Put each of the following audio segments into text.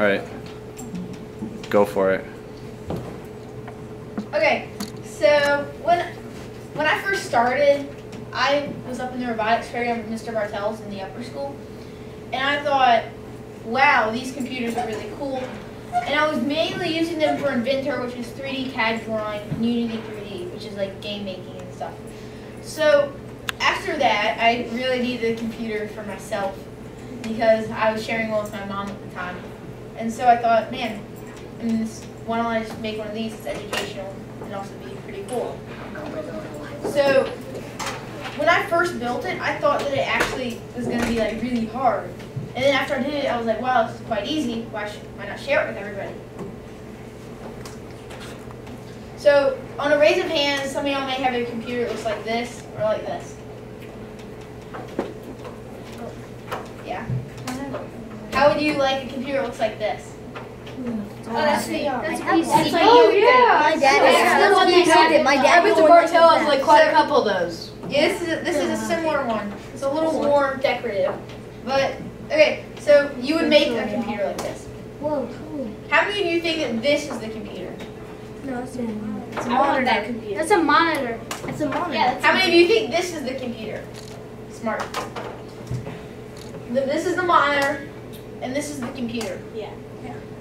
All right. Go for it. Okay, so when when I first started, I was up in the robotics program with Mr. Bartels in the upper school, and I thought, wow, these computers are really cool. And I was mainly using them for Inventor, which is 3D CAD drawing, and Unity 3D, which is like game making and stuff. So after that, I really needed a computer for myself because I was sharing one with my mom at the time. And so I thought, man, I mean, this, why don't I just make one of these? It's educational and also be pretty cool. So when I first built it, I thought that it actually was going to be like really hard. And then after I did it, I was like, wow, this is quite easy. Why, should, why not share it with everybody? So on a raise of hands, some of y'all may have a computer that looks like this or like this. Yeah. How would you like a computer that looks like this? Oh, that's me. That's That's that's like like you. you. My dad Yeah, that's what they yeah. did. My I went to Bartell, that. like quite a couple of those. Yeah, this is a, this is a similar one. It's a little more decorative. But okay, so you would make a computer like this. Whoa, cool. How many of you think that this is the computer? No, it's a, it's a I want monitor. that computer. That's a monitor. It's a monitor. Yeah, How many of you think this is the computer? Smart. This is the monitor, and this is the computer. Yeah.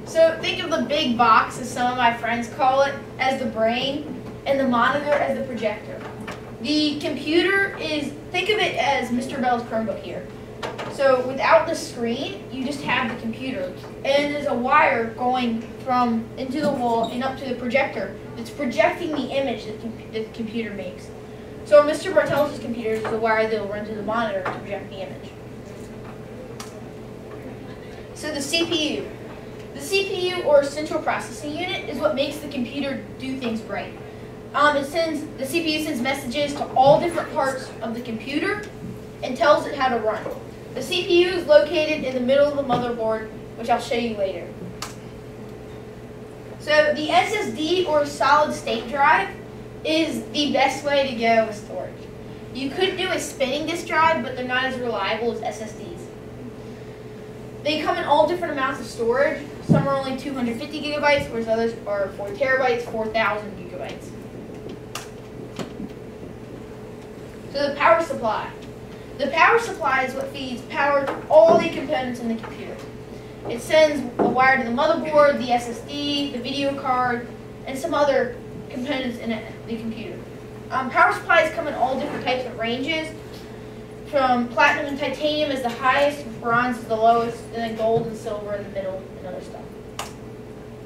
So think of the big box, as some of my friends call it, as the brain, and the monitor as the projector. The computer is, think of it as Mr. Bell's Chromebook here. So without the screen, you just have the computer. And there's a wire going from into the wall and up to the projector that's projecting the image that, com- that the computer makes. So Mr. Bartels' computer, is the wire that will run to the monitor to project the image. So the CPU. The CPU or central processing unit is what makes the computer do things right. Um, it sends the CPU sends messages to all different parts of the computer and tells it how to run. The CPU is located in the middle of the motherboard, which I'll show you later. So the SSD or solid state drive is the best way to go with storage. You could do a spinning disk drive, but they're not as reliable as SSDs. They come in all different amounts of storage. Some are only 250 gigabytes, whereas others are 4 terabytes, 4,000 gigabytes. So the power supply. The power supply is what feeds power to all the components in the computer. It sends a wire to the motherboard, the SSD, the video card, and some other components in the computer. Um, power supplies come in all different types of ranges, from platinum and titanium is the highest, bronze is the lowest, and then gold and silver in the middle, and other stuff.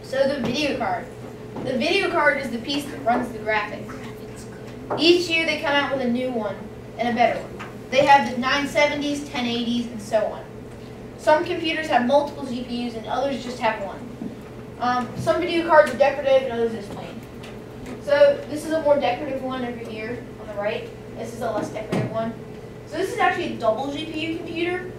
So the video card. The video card is the piece that runs the graphics. Each year they come out with a new one and a better one. They have the 970s, 1080s, and so on. Some computers have multiple GPUs and others just have one. Um, some video cards are decorative and others just plain. So this is a more decorative one over here on the right. This is a less decorative one. So this is actually a double GPU computer.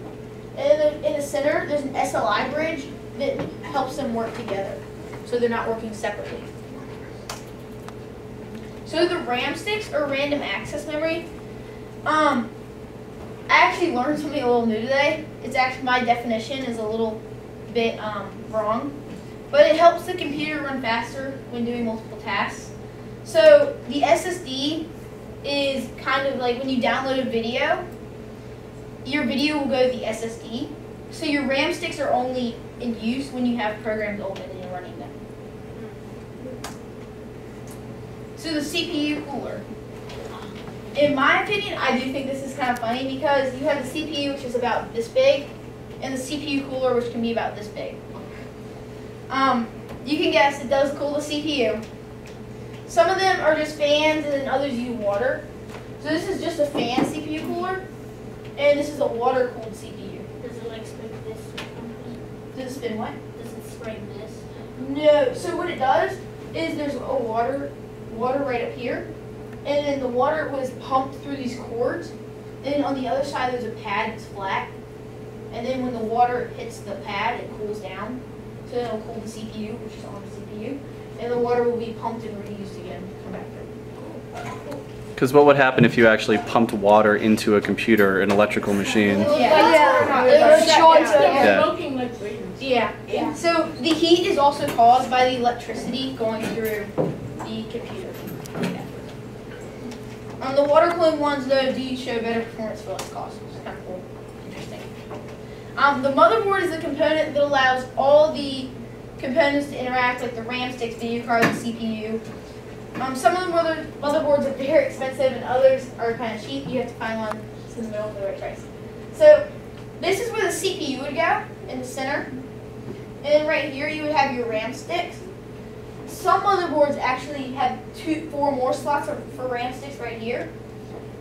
And in the, center, there's an SLI bridge that helps them work together. So they're not working separately. So the RAM sticks or random access memory. Um, I actually learned something a little new today. It's actually my definition is a little bit um, wrong, but it helps the computer run faster when doing multiple tasks. So the SSD is kind of like when you download a video, your video will go to the SSD. So your RAM sticks are only in use when you have programs open and you're running them. So the CPU cooler. In my opinion, I do think this is kind of funny because you have the CPU, which is about this big, and the CPU cooler, which can be about this big. Um, you can guess it does cool the CPU. Some of them are just fans, and then others use water. So this is just a fan CPU cooler, and this is a water-cooled CPU. Does it like spray this? Does it spin what? Does it spray this? No. So what it does is there's a water, water right up here, and then the water was pumped through these cords. Then on the other side there's a pad that's flat, and then when the water hits the pad, it cools down. So it'll cool the CPU, which is on the CPU, and the water will be pumped and reused again. Come back through. Because what would happen if you actually pumped water into a computer, an electrical machine? Yeah. Yeah. It would. Yeah. Smoking like radium. Yeah. Yeah. So the heat is also caused by the electricity going through the computer. Um, the water cooling ones though do show better performance for less cost, which is kind of cool, interesting. Um, the motherboard is the component that allows all the components to interact, like the RAM sticks, video card, the CPU. Um, some of the mother motherboards are very expensive, and others are kind of cheap. You have to find one that's in the middle for the right price. So this is where the CPU would go in the center. And then right here you would have your RAM sticks. Some motherboards actually have two, four more slots for, for RAM sticks right here.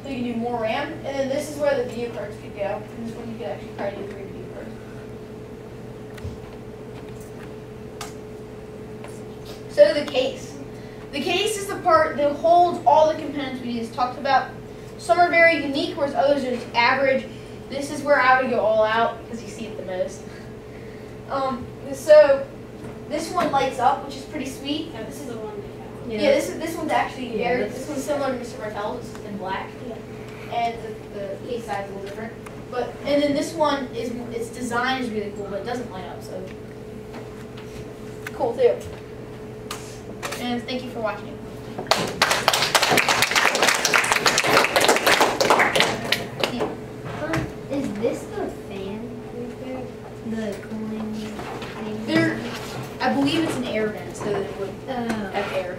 So you can do more RAM. And then this is where the video cards could go. And this one you could actually probably do three video cards. So the case. The case is the part that holds all the components we just talked about. Some are very unique, whereas others are just average. This is where I would go all out because you see it the most. Um, so this one lights up, which is pretty sweet. That's the one we found. Yeah, this is this one's actually Yeah, very. This one's similar to Mr. Martell's. It's in black, and the, the case size is a little different. But and then this one is its design is really cool, but it doesn't light up, so cool too. And thank you for watching. Is this the fan right there? The cooling thing? There, I believe it's an air vent, so that it would Oh. have air.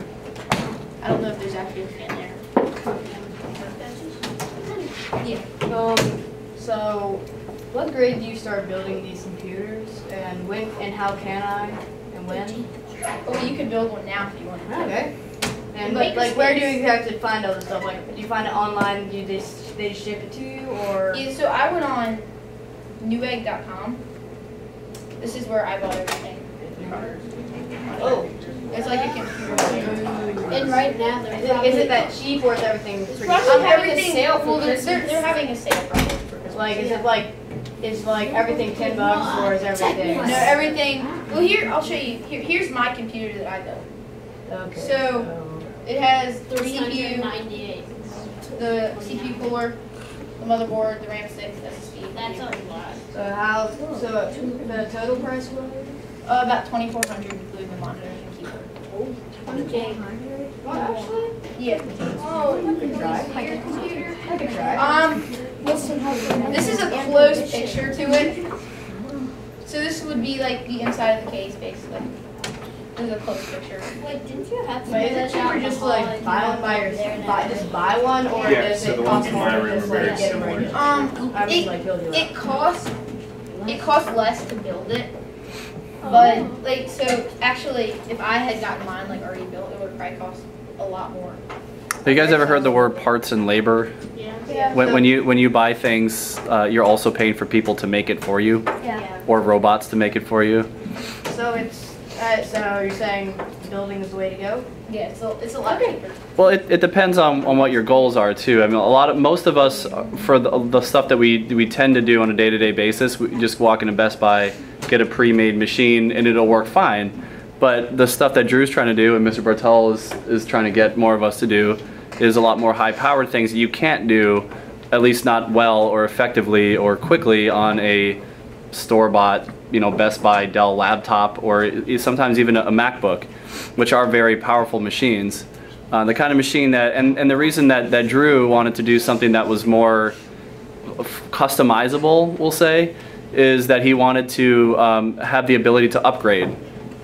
I don't know if there's actually a fan there. Yeah. Um, so, what grade do you start building these computers, and when, and how can I, when? Well, you could build one now if you want. to. Okay. And Make like, where do space. you exactly find all this stuff? Like, do you find it online? Do you just they ship it to you, or? Yeah, so I went on newegg.com. This is where I bought everything. Oh. It's like a computer. And right now, they're it, probably. is it that cheap, or is everything It's pretty? probably I'm cheap? having a sale for well, they're, they're, having a sale probably for Like, is it like, is like everything ten bucks, or is everything? No, everything. Well, here I'll show you. Here, here's my computer that I built. Okay. So- It has the CPU, 398. the CPU cooler, the motherboard, the RAM sticks, SSD. That's a lot. So how? So the total price was? Uh, about 2,400 including the monitor and keyboard. Okay. What actually? Yeah. Oh, I could try. Your computer. I could try. Um, this is a close picture to it. So this would be like the inside of the case, basically. This is a close picture. Wait, didn't you have to But is do it that cheaper just to like buy one by have your, buy, there? just buy one, or Yeah, does so it cost ones in more my to room just like get them similar. ready? Um, I it, like build you it costs it costs less to build it, but like so actually, if I had gotten mine like already built, it would probably cost a lot more. Have you guys ever heard the word parts and labor? Yeah. Yeah. When, when you when you buy things, uh, you're also paying for people to make it for you, Yeah. or robots to make it for you. So it's, uh, so you're saying building is the way to go? Yeah, it's a, it's a lot cheaper. Well, it, it depends on, on what your goals are too. I mean, a lot of most of us uh, for the, the stuff that we we tend to do on a day-to-day basis, we just walk into Best Buy, get a pre-made machine, and it'll work fine. But the stuff that Drew's trying to do and Mr. Bartel is is trying to get more of us to do is a lot more high-powered things that you can't do, at least not well or effectively or quickly on a store-bought, you know, Best Buy Dell laptop or sometimes even a a MacBook, which are very powerful machines. Uh, the kind of machine that, and, and the reason that, that Drew wanted to do something that was more customizable, we'll say, is that he wanted to um, have the ability to upgrade.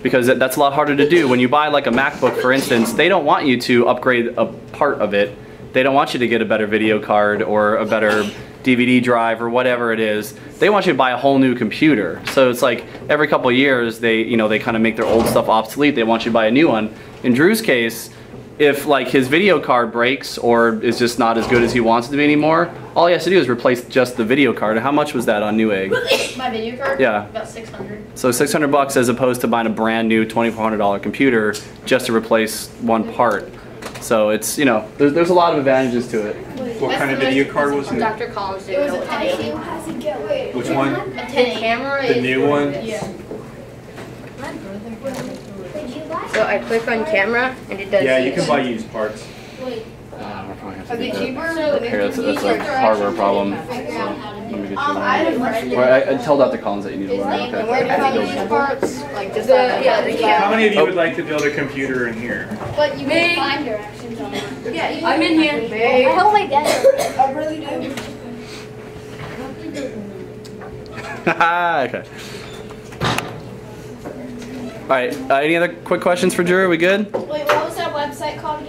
Because that's a lot harder to do. When you buy like a MacBook, for instance, they don't want you to upgrade a part of it. They don't want you to get a better video card or a better DVD drive or whatever it is. They want you to buy a whole new computer. So it's like every couple years they, you know, they kind of make their old stuff obsolete. They want you to buy a new one. In Drew's case, if like his video card breaks or is just not as good as he wants it to be anymore, all he has to do is replace just the video card. How much was that on Newegg? My video card. Yeah. About six hundred. So 600 bucks as opposed to buying a brand new $2,400 computer just to replace one part. So it's, you know, there's, there's a lot of advantages to it. What kind of video card was it? Dr. Collins It was a 1080. Which one? A The 1080. camera The new one? Yeah. Did you buy So I click on camera and it does. Yeah, you can buy used parts. Wait, Uh, we're probably gonna have to they do that. cheaper than that's, that's a Which hardware problem. direction Figure out how to Let me get you Um, one. I have. Well, I, I told Dr. Collins that you need His one. Okay. And where do you I find these parts? Like just The- on the- yeah, the key. How many of you would like to build a computer in here? But you You may. can find directions online. Yeah, you I'm in here. I Babe. help my dad. I really do. okay. All right. Uh, any other quick questions for Drew? Are we good? Wait, what was that website called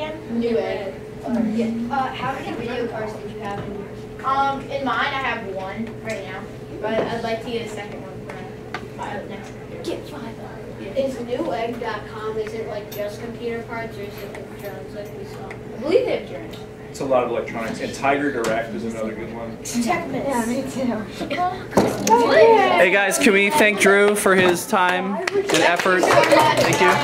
again? Newegg. Uh, how many video cards did you have in yours? Um, in mine I have one right now, but I'd like to get a second one for my next computer. Get five. Is newegg.com, is it like just computer parts or is it like drones like we saw? I believe they have drones. It's a lot of electronics. And Tiger Direct is another good one. Yeah, me too. Hey guys, can we thank Drew for his time and effort? Thank you.